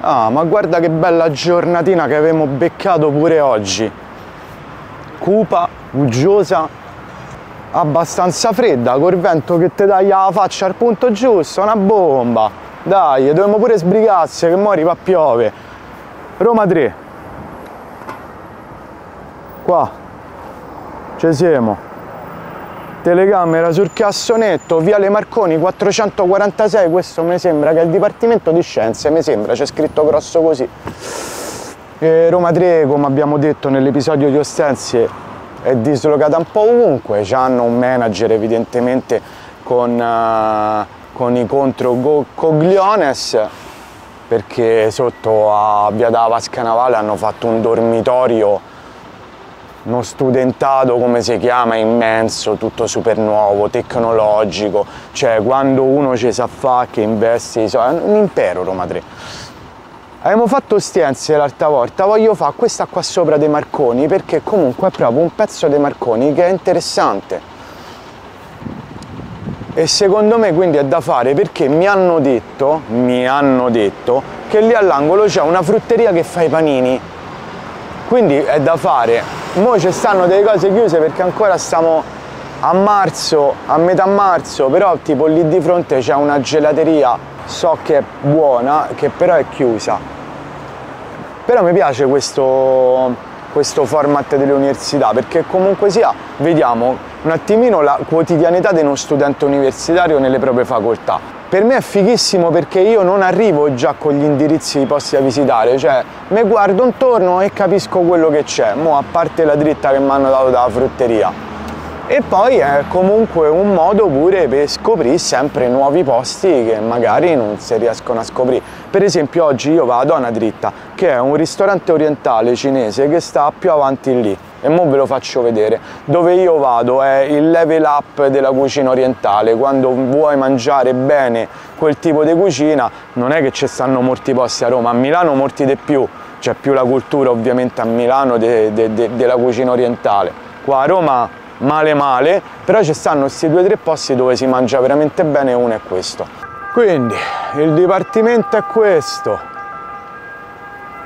Ah, ma guarda che bella giornatina che avevamo beccato pure oggi. Cupa, uggiosa, abbastanza fredda, col vento che ti taglia la faccia al punto giusto, una bomba. Dai, dobbiamo pure sbrigarsi che mo arriva a piove. Roma 3. Qua. Ci siamo telecamera sul cassonetto, Viale Marconi 446, questo mi sembra che è il Dipartimento di Scienze, mi sembra, c'è scritto grosso così. E Roma 3, come abbiamo detto nell'episodio di Ostensi, è dislocata un po' ovunque, hanno un manager evidentemente con, uh, con i contro Cogliones, perché sotto a Via della Vasca Navale hanno fatto un dormitorio uno studentato come si chiama immenso, tutto super nuovo, tecnologico, cioè quando uno ci sa fa che investe, è un impero Roma 3. Abbiamo fatto stienze l'altra volta, voglio fare questa qua sopra dei Marconi perché comunque è proprio un pezzo dei Marconi che è interessante. E secondo me quindi è da fare perché mi hanno detto, mi hanno detto che lì all'angolo c'è una frutteria che fa i panini. Quindi è da fare Mo ci stanno delle cose chiuse perché ancora stiamo a marzo, a metà marzo, però tipo lì di fronte c'è una gelateria, so che è buona, che però è chiusa. Però mi piace questo, questo format delle università perché comunque sia vediamo un attimino la quotidianità di uno studente universitario nelle proprie facoltà per me è fighissimo perché io non arrivo già con gli indirizzi di posti da visitare, cioè mi guardo intorno e capisco quello che c'è, mo a parte la dritta che mi hanno dato dalla frutteria. E poi è comunque un modo pure per scoprire sempre nuovi posti che magari non si riescono a scoprire. Per esempio oggi io vado a una dritta, che è un ristorante orientale cinese che sta più avanti lì e mo ve lo faccio vedere. Dove io vado è il level up della cucina orientale, quando vuoi mangiare bene quel tipo di cucina non è che ci stanno molti posti a Roma, a Milano molti di più, c'è più la cultura ovviamente a Milano de, de, de, della cucina orientale. Qua a Roma male male, però ci stanno questi due o tre posti dove si mangia veramente bene e uno è questo. Quindi il dipartimento è questo,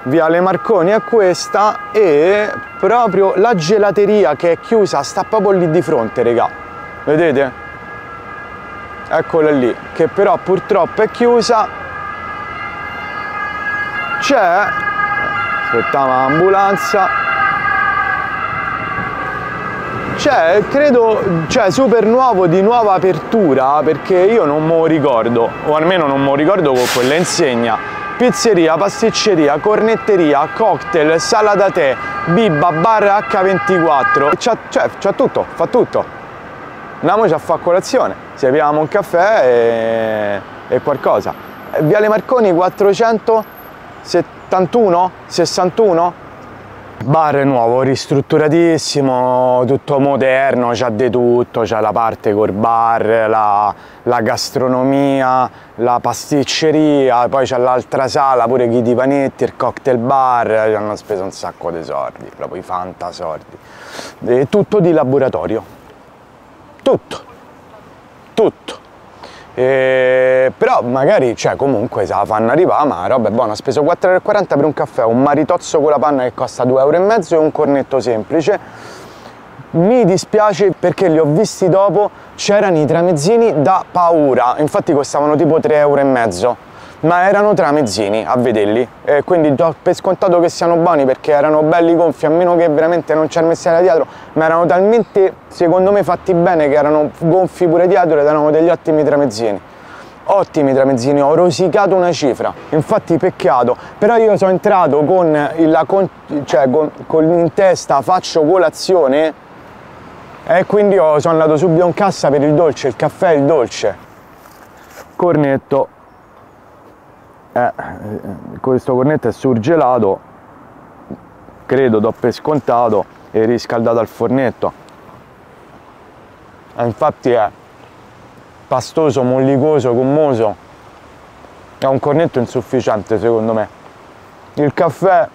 Viale Marconi è questa e proprio la gelateria che è chiusa sta proprio lì di fronte, regà. Vedete? Eccola lì, che però purtroppo è chiusa. C'è, aspettava l'ambulanza, c'è, credo, cioè super nuovo di nuova apertura perché io non me lo ricordo, o almeno non me lo ricordo con quella insegna. Pizzeria, pasticceria, cornetteria, cocktail, sala da tè, bibba, bar H24. C'ha, cioè, c'ha tutto, fa tutto. Andiamoci a fare colazione, se beviamo un caffè e, e qualcosa. Viale Marconi 471, 61, Bar nuovo, ristrutturatissimo, tutto moderno, c'ha di tutto, c'è la parte col bar, la, la gastronomia, la pasticceria, poi c'è l'altra sala, pure chi di panetti, il cocktail bar, ci hanno speso un sacco di soldi, proprio i fanta soldi. E tutto di laboratorio, tutto, tutto. E, però magari, cioè comunque se la fanno arrivare, ma roba è buona, ho speso 4,40 euro per un caffè, un maritozzo con la panna che costa 2,5 euro e un cornetto semplice. Mi dispiace perché li ho visti dopo, c'erano i tramezzini da paura, infatti costavano tipo 3,5 euro ma erano tramezzini a vederli. E quindi do per scontato che siano buoni perché erano belli gonfi a meno che veramente non c'era mestiere dietro. Ma erano talmente secondo me fatti bene che erano gonfi pure dietro ed erano degli ottimi tramezzini. Ottimi tramezzini, ho rosicato una cifra, infatti peccato, però io sono entrato con, il, con, cioè, con, con in testa faccio colazione e quindi sono andato subito in cassa per il dolce, il caffè e il dolce. Cornetto, eh, questo cornetto è surgelato credo do per scontato e riscaldato al fornetto. Eh, infatti è pastoso, mollicoso, gommoso. È un cornetto insufficiente secondo me. Il caffè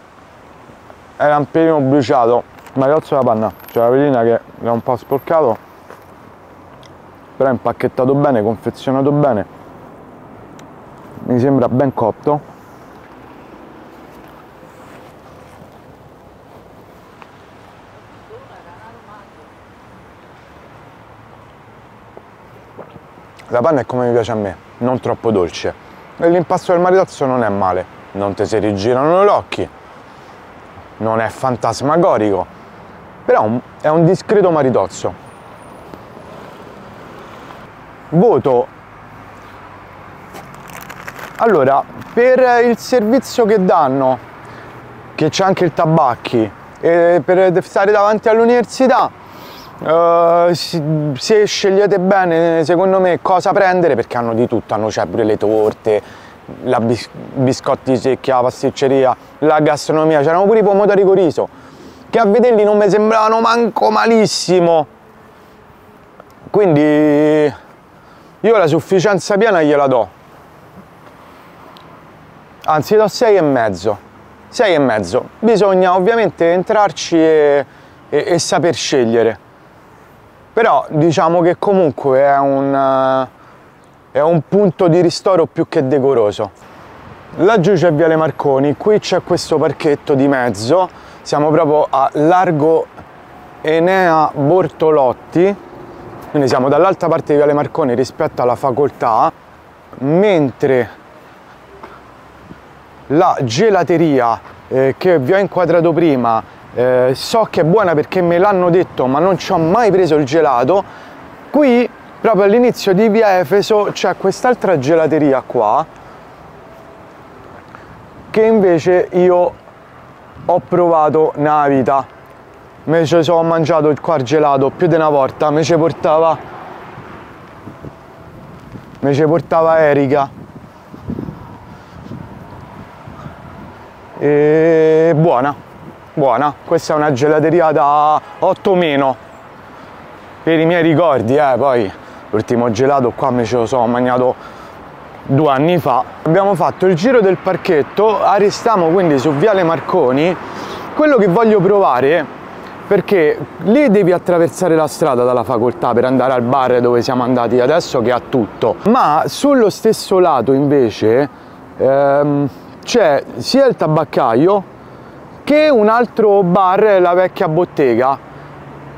era un pelino bruciato ma cazzo la panna. C'è la velina che è un po' sporcato però è impacchettato bene, confezionato bene mi sembra ben cotto. La panna è come mi piace a me non troppo dolce. E l'impasto del maritozzo non è male. Non ti si rigirano gli occhi. Non è fantasmagorico però è un discreto maritozzo voto allora, per il servizio che danno, che c'è anche il tabacchi, e per stare davanti all'università, Uh, se scegliete bene secondo me cosa prendere perché hanno di tutto hanno cioè pure le torte la bis biscotti secchi la pasticceria la gastronomia c'erano pure i pomodori con riso che a vederli non mi sembravano manco malissimo. Quindi io la sufficienza piena gliela do anzi do 6 e mezzo. 6 e mezzo. Bisogna ovviamente entrarci e, e, e saper scegliere. Però diciamo che comunque è un, è un punto di ristoro più che decoroso. Laggiù c'è Viale Marconi, qui c'è questo parchetto di mezzo, siamo proprio a largo Enea Bortolotti, quindi siamo dall'altra parte di Viale Marconi rispetto alla facoltà, mentre la gelateria eh, che vi ho inquadrato prima eh, so che è buona perché me l'hanno detto ma non ci ho mai preso il gelato. Qui proprio all'inizio di via Efeso c'è quest'altra gelateria qua che invece io ho provato nella vita. Me ci sono mangiato il qua gelato più di una volta me ci portava me ci portava Erika e buona buona. Questa è una gelateria da 8 meno. Per i miei ricordi eh poi l'ultimo gelato qua me ce lo sono mangiato due anni fa. Abbiamo fatto il giro del parchetto arristiamo quindi su Viale Marconi. Quello che voglio provare perché lì devi attraversare la strada dalla facoltà per andare al bar dove siamo andati adesso che ha tutto. Ma sullo stesso lato invece ehm, c'è sia il tabaccaio che un altro bar, la vecchia bottega.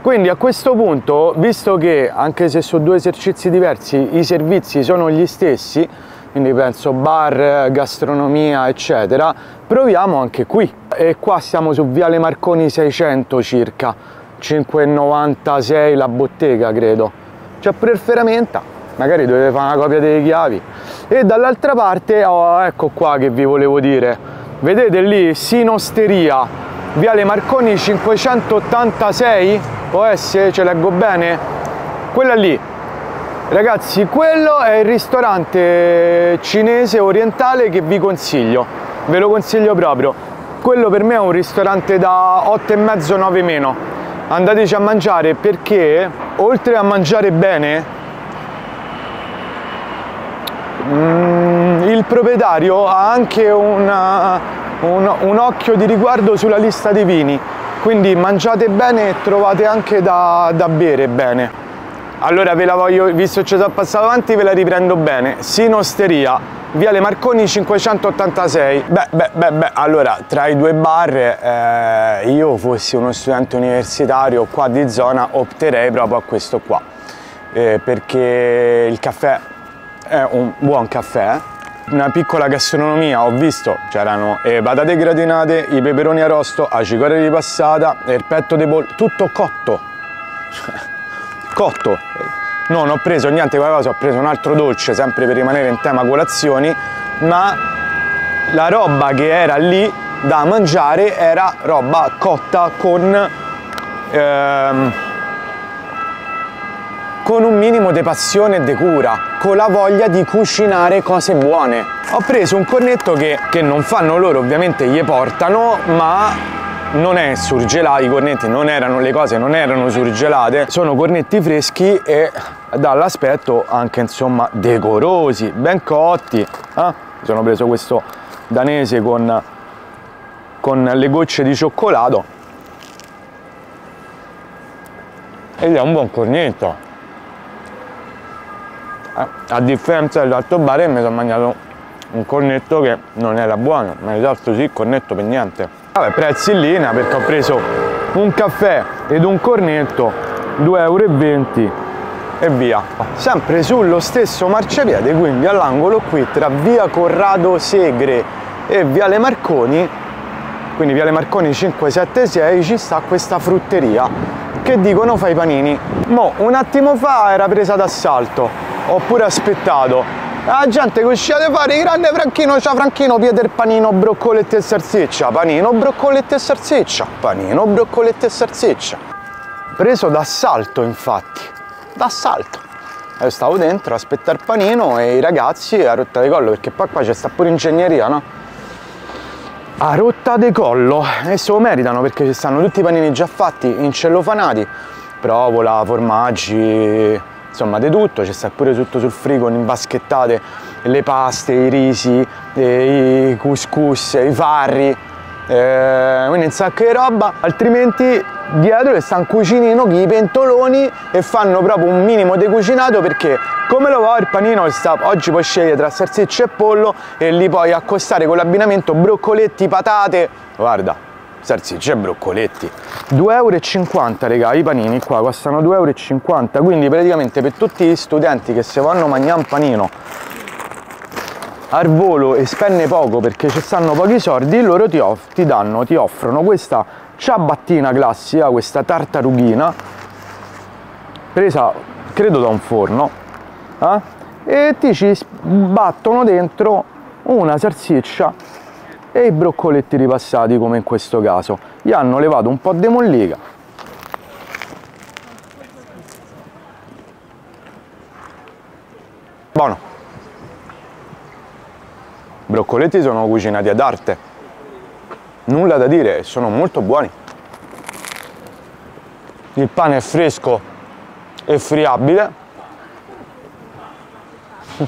Quindi a questo punto, visto che anche se sono due esercizi diversi, i servizi sono gli stessi, quindi penso bar, gastronomia, eccetera, proviamo anche qui. E qua siamo su Viale Marconi 600 circa, 5,96 la bottega credo. C'è pure il magari dovete fare una copia delle chiavi. E dall'altra parte, oh, ecco qua che vi volevo dire, vedete lì Sinosteria Viale Marconi 586 può essere, ce leggo bene? quella lì. Ragazzi quello è il ristorante cinese orientale che vi consiglio. Ve lo consiglio proprio. Quello per me è un ristorante da 8 e mezzo 9 meno. Andateci a mangiare perché oltre a mangiare bene mm, il proprietario ha anche una, un, un occhio di riguardo sulla lista dei vini, quindi mangiate bene e trovate anche da, da bere bene. Allora ve la voglio, visto che ci sono passato avanti, ve la riprendo bene. Sinosteria, Viale Marconi 586. Beh, beh, beh, beh, allora, tra i due bar, eh, io fossi uno studente universitario qua di zona, opterei proprio a questo qua. Eh, perché il caffè è un buon caffè, una piccola gastronomia ho visto. C'erano le patate gratinate, i peperoni arrosto, la cicoria ripassata, il petto di pollo, tutto cotto. Cotto. Non ho preso niente qualcosa, ho preso un altro dolce sempre per rimanere in tema colazioni ma la roba che era lì da mangiare era roba cotta con ehm, con un minimo di passione e di cura, con la voglia di cucinare cose buone. Ho preso un cornetto che, che non fanno loro, ovviamente gli portano, ma non è surgelato, i cornetti non erano, le cose non erano surgelate, sono cornetti freschi e dall'aspetto anche insomma decorosi, ben cotti. Eh? Sono preso questo danese con, con le gocce di cioccolato ed è un buon cornetto a differenza dell'altro bar mi sono mangiato un cornetto che non era buono ma in realtà sì, cornetto per niente vabbè prezzi in linea perché ho preso un caffè ed un cornetto 2,20 euro e via. Sempre sullo stesso marciapiede, quindi all'angolo qui tra via Corrado Segre e viale Marconi, quindi viale Marconi 576, ci sta questa frutteria che dicono fai panini. Mo un attimo fa era presa d'assalto, ho pure aspettato. La gente che uscita di fare grande Franchino, c'ha Franchino, Pieter panino, broccoletti e salsiccia, panino, broccoletti e salsiccia, panino, broccoletti e salsiccia. Preso d'assalto infatti, d'assalto. Io stavo dentro a aspettare il panino e i ragazzi a rotta di collo, perché poi qua c'è sta pure ingegneria, no? A rotta di collo e se lo meritano perché ci stanno tutti i panini già fatti, incellofanati, provola, formaggi, insomma di tutto, ci sta pure tutto sul frigo, imbaschettate le paste, i risi, i couscous, i farri, eh, quindi un sacco di roba, altrimenti dietro sta un cucinino i pentoloni e fanno proprio un minimo di cucinato perché come lo va il panino sta, oggi puoi scegliere tra salsiccia e pollo e li puoi accostare con l'abbinamento broccoletti, patate, guarda, salsiccia e broccoletti 2,50 euro raga i panini qua costano 2,50 euro quindi praticamente per tutti gli studenti che se vanno a mangiare un panino al volo e spende poco perché ci stanno pochi soldi loro ti, ti danno ti offrono questa ciabattina classica questa tartarughina presa credo da un forno eh? e ti ci battono dentro una salsiccia e i broccoletti ripassati come in questo caso. Gli hanno levato un po' di mollica. Buono. I broccoletti sono cucinati ad arte. Nulla da dire sono molto buoni. Il pane è fresco e friabile.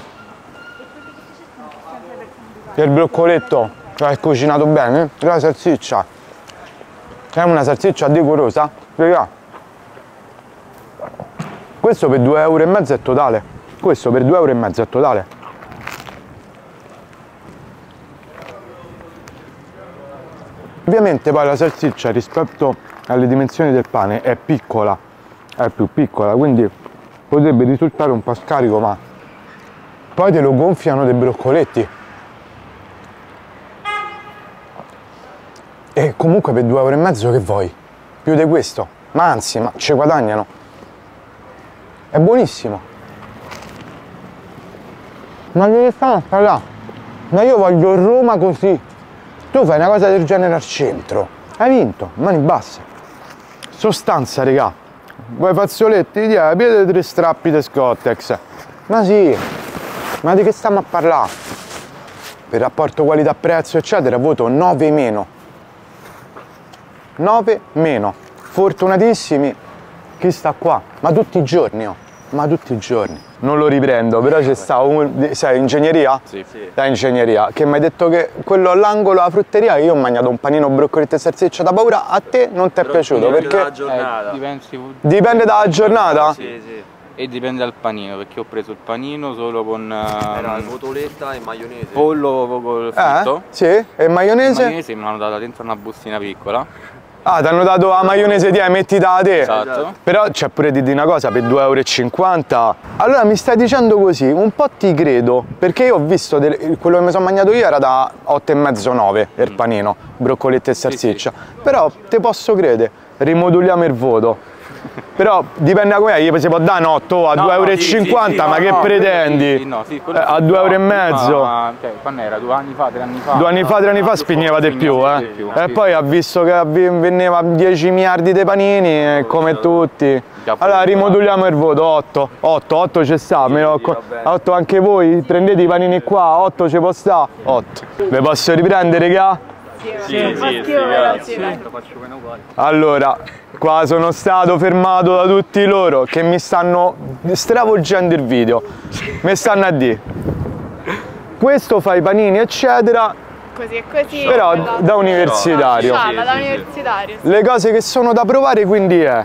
Il broccoletto è cucinato bene? La salsiccia. È una salsiccia decorosa? Raga questo per 2 euro è totale. Questo per 2 euro è totale. Ovviamente poi la salsiccia rispetto alle dimensioni del pane è piccola è più piccola quindi potrebbe risultare un po' scarico ma poi te lo gonfiano dei broccoletti E comunque per 2,5 euro e mezzo che vuoi? Più di questo? Ma anzi, ma ci guadagnano. È buonissimo. Ma che stiamo a parlare? Ma io voglio Roma così. Tu fai una cosa del genere al centro. Hai vinto, mani basse. Sostanza, regà. Vuoi fazzoletti? Ti piede tre strappi di Scottex. Ma sì, ma di che stiamo a parlare? Per rapporto qualità-prezzo, eccetera, voto 9 meno. 9 meno. Fortunatissimi chi sta qua, ma tutti i giorni, oh. ma tutti i giorni. Non lo riprendo, però c'è stato un... Sai, ingegneria? Sì. sì. Da ingegneria, che mi hai detto che quello all'angolo della frutteria, io ho mangiato un panino broccoletti e salsiccia da paura, a te non ti è piaciuto Dipende perché... dalla giornata. Eh, dipende, Dipende dalla giornata? Sì, sì. e dipende dal panino, perché ho preso il panino solo con Era ehm, cotoletta e maionese. pollo col Eh? fritto. Sì? E Il maionese? maionese me l'hanno data dentro una bustina piccola. Ah, ti hanno dato la maionese di metti da te. Esatto. Però c'è pure di dire una cosa, per 2,50 euro. Allora mi stai dicendo così, un po' ti credo, perché io ho visto, del- quello che mi sono mangiato io era da 8,5-9 il panino, broccoletti e salsiccia. Però ti posso credere, rimoduliamo il voto. Però dipende da come è, si può dare un 8 a No, 2,50 euro, sì, sì, sì, ma che pretendi? no, Eh, a 2 euro e mezzo? Cioè, quando era? Due anni fa, tre anni fa? Due anni fa, tre anni fa spigneva di più, eh. E poi ha visto che vendeva 10 miliardi di panini, eh, come tutti. Allora rimoduliamo il voto, 8. 8, 8 ci sta, me lo- sì, va bene. 8 anche voi, prendete i panini qua, 8 ci può sta? 8. Vi posso riprendere, raga? Sì, sì, sì, grazie. Allora, qua sono stato fermato da tutti loro che mi stanno stravolgendo il video. Mi stanno a dire. Questo fa i panini, eccetera, Così e così. però da universitario. Da Sì, sì, sì. universitario. Le cose che sono da provare quindi è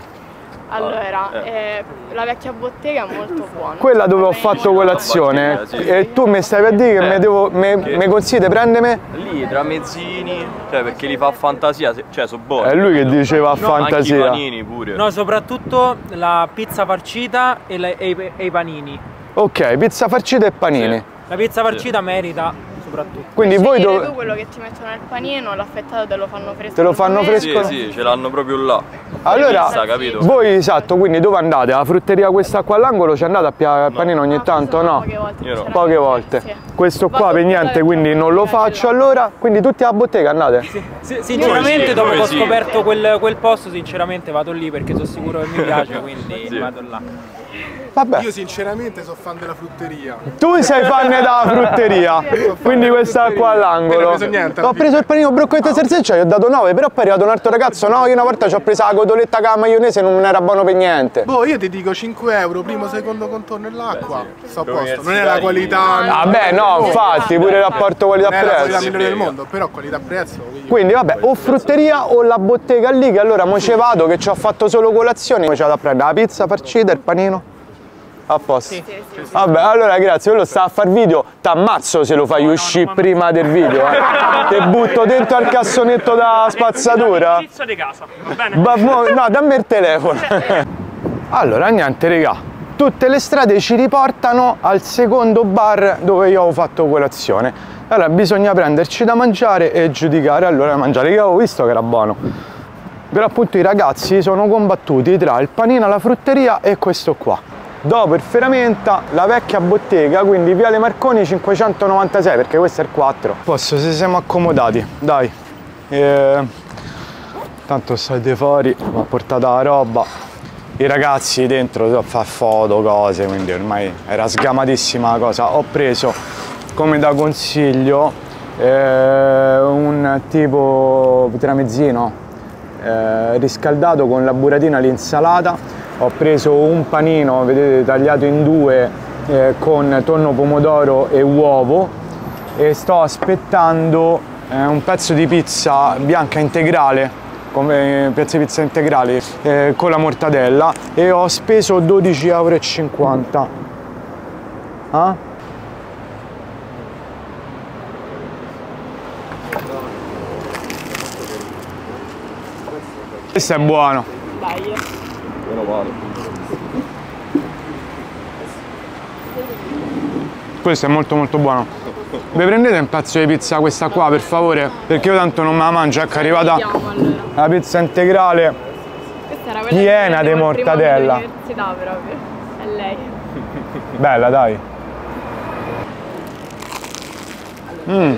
Allora, eh, la vecchia bottega è molto buona. Quella dove ho fatto colazione Sì. e tu mi stavi a dire che Eh, mi devo me, che- mi consigli di prendermi? Lì tra mezzini, cioè perché li fa fantasia, cioè sono buoni. È lui che diceva No, Anche i fantasia. panini pure. No, soprattutto la pizza farcita e, le- e i, e i panini. Ok, pizza farcita e panini. Sì. La pizza farcita merita soprattutto. Quindi voi dove... tu quello che ti mettono nel panino, l'affettato te lo fanno fresco. Te lo fanno fresco? Sì, sì, ce l'hanno proprio là. Allora, Pizza, capito? voi esatto, quindi dove andate? Alla frutteria questa qua all'angolo ci andate a piare il panino ogni No, tanto? sono No? Poche volte. No. sinceramente, Poche volte. sì. Questo qua per la niente, quindi non lo faccio allora. Quindi tutti alla bottega andate? Sì, sinceramente, sì, dopo noi che ho sì. scoperto quel, quel posto, sinceramente vado lì perché sono sicuro che mi piace, quindi Sì. vado là. Vabbè. Io sinceramente sono fan della frutteria. Tu sei fan della frutteria, quindi questa qua all'angolo. Non hai preso niente, Ho preso il panino brocchetto e salsiccia e gli ho dato 9, però poi è arrivato un altro ragazzo, no, io una volta ci ho preso la cotoletta con la maionese e non era buono per niente. Boh, io ti dico 5 euro, primo, secondo contorno e l'acqua. Sto a posto. Non è la qualità. Vabbè, no, infatti, pure il rapporto Non è la qualità qualità-prezzo. migliore del mondo, però qualità-prezzo. Quindi vabbè, o frutteria o la bottega lì, che allora mo ci vado, che ci ho fatto solo colazione, mo ci vado a prendere la pizza farcita, il panino. A posto. Vabbè, allora grazie, quello sta a far video, t'ammazzo se lo fai uscire prima del video, eh. Te butto dentro al cassonetto da spazzatura. Pizza di casa, va bene? Mo- no, dammi il telefono. Allora, niente, regà. Tutte le strade ci riportano al secondo bar dove io ho fatto colazione. Allora, bisogna prenderci da mangiare e giudicare allora da mangiare. Io avevo visto che era buono. Però appunto i ragazzi sono combattuti tra il panino alla frutteria e questo qua. Dopo il Ferramenta, la vecchia bottega, quindi Viale Marconi 596, perché questo è il 4. Posso, se siamo accomodati, dai. Eh, tanto state fuori, ha portato la roba. I ragazzi dentro so, fa foto, cose, quindi ormai era sgamatissima la cosa. Ho preso come da consiglio eh, un tipo tramezzino eh, riscaldato con la buratina all'insalata. Ho preso un panino, vedete, tagliato in due eh, con tonno, pomodoro e uovo e sto aspettando eh, un pezzo di pizza bianca integrale come pezzo di pizza integrale eh, con la mortadella e ho speso 12,50 euro. Ah? Questo è buono. Meno male. Questo è molto molto buono. Vi prendete un pezzo di pizza questa qua per favore? Perché io tanto non me la mangio, ecco è arrivata la pizza integrale. Piena di mortadella. all'università proprio. È lei. Bella dai. Mm.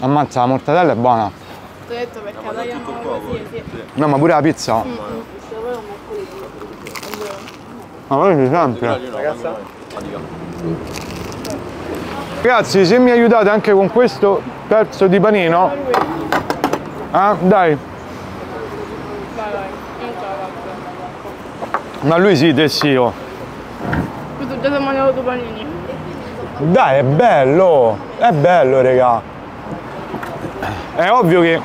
Ammazza, la mortadella è buona. Ho detto perché la tagliamo così, sì. No, ma pure la pizza. Ma voi ci sempre. Ragazzi, se mi aiutate anche con questo pezzo di panino. Ah, dai. Vai, vai. Io non ce la faccio. Ma lui sì, te sì. oh. Tu già sei mangiato due panini. Dai, è bello, è bello, regà. È ovvio che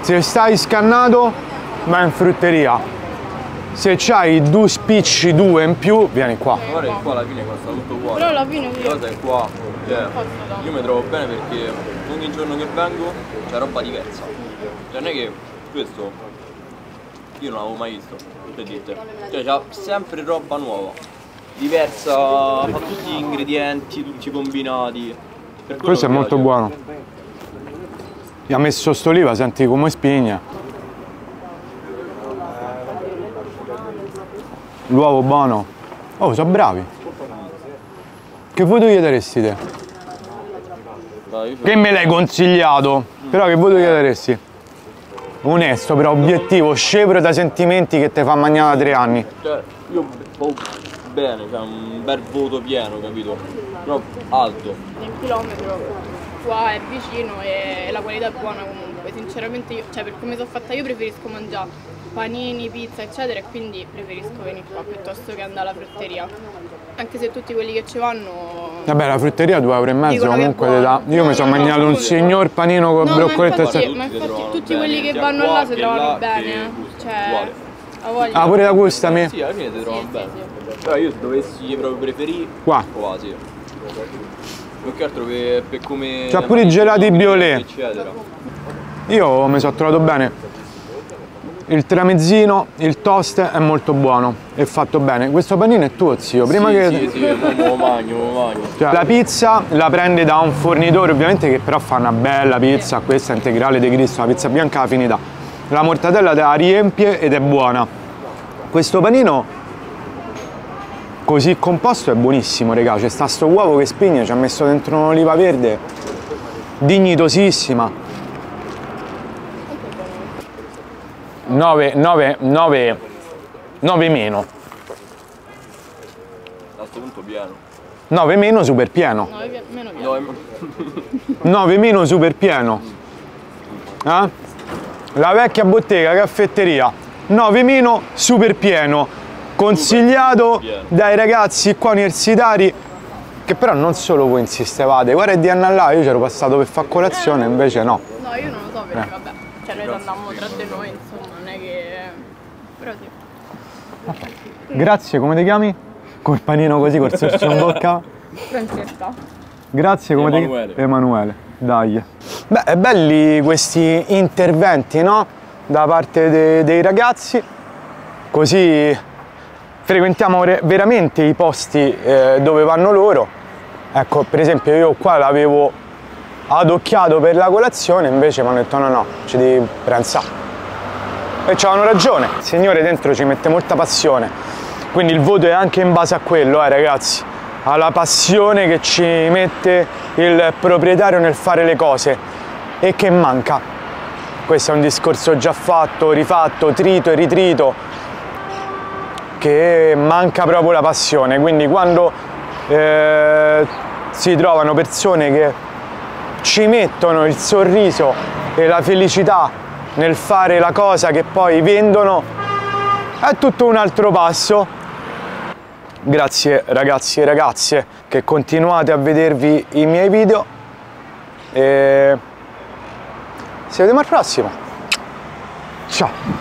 se stai scannato, vai in frutteria. Se c'hai due spicci, due in più, vieni qua. Guarda che qua alla fine costa tutto uguale. Però alla fine La io cosa è qua, cioè, io mi trovo bene perché ogni giorno che vengo c'è roba diversa. Cioè non è che questo io non l'avevo mai visto, dirti. Cioè c'ha sempre roba nuova, diversa, fa tutti gli ingredienti, tutti combinati. Questo è molto piace. buono. Gli ha messo st'oliva, senti come spigna. L'uovo buono. Oh, sono bravi. Che voto gli daresti te? Che me l'hai consigliato? Però che voto gli daresti? Onesto, però obiettivo, scevro da sentimenti che ti fa mangiare da tre anni. Cioè, io ho bene, cioè un bel voto pieno, capito? Però alto. nel chilometro qua è vicino e la qualità è buona comunque. Sinceramente io, cioè per come sono fatta io preferisco mangiare panini, pizza eccetera e quindi preferisco venire qua piuttosto che andare alla frutteria. Anche se tutti quelli che ci vanno Vabbè, la frutteria 2 euro e mezzo comunque dà. Io No, mi sono no, no, mangiato un appunto. signor panino con No, ma broccoletto e ma infatti tutti bene, quelli che vanno là si trovano là, bene. Cioè, uguale. a voglia. Ah, pure da gustami? Sì, alla fine ti trovano Sì, bene. sì, Però io dovessi proprio preferire, Qua. qua sì. Più che altro per, per come... C'ha pure i gelati. Eccetera. Io mi sono trovato bene. Il tramezzino, il toast è molto buono, è fatto bene. Questo panino è tuo zio, prima sì, che... Sì, sì, mo magno, mo magno. Cioè, la pizza la prende da un fornitore ovviamente che però fa una bella pizza, questa è integrale di Cristo, la pizza bianca finita. La mortadella te la riempie ed è buona. Questo panino così composto è buonissimo, regà. C'è sta sto uovo che spigne, ci ha messo dentro un'oliva verde dignitosissima. 9, 9, 9, 9 meno. A sto punto pieno. 9 meno super pieno. No, via- meno via. No, è- 9 meno super pieno. Eh? La vecchia bottega caffetteria. 9 meno super pieno. Consigliato dai ragazzi qua universitari che però non solo voi insistevate. Guarda il DNA là, io c'ero passato per fare colazione, invece no. No, io non lo so Eh. perché vabbè. Cioè noi andammo tra di noi, insomma, non è che. Però sì. Grazie, come ti chiami? Col panino così, col sorcio in bocca. Francesca. Grazie, come Emanuele. ti Emanuele, dai. Beh, è belli questi interventi, no? Da parte de- dei ragazzi, così frequentiamo re- veramente i posti eh, dove vanno loro. Ecco, per esempio io qua l'avevo adocchiato per la colazione, invece mi hanno detto no, no, ci devi pranzare. E c'avevano ragione, il Signore dentro ci mette molta passione, quindi il voto è anche in base a quello, eh ragazzi, alla passione che ci mette il proprietario nel fare le cose e che manca. Questo è un discorso già fatto, rifatto, trito e ritrito, che manca proprio la passione, quindi quando eh, si trovano persone che ci mettono il sorriso e la felicità nel fare la cosa che poi vendono, è tutto un altro passo. Grazie ragazzi e ragazze che continuate a vedervi i miei video e ci vediamo al prossimo. Ciao!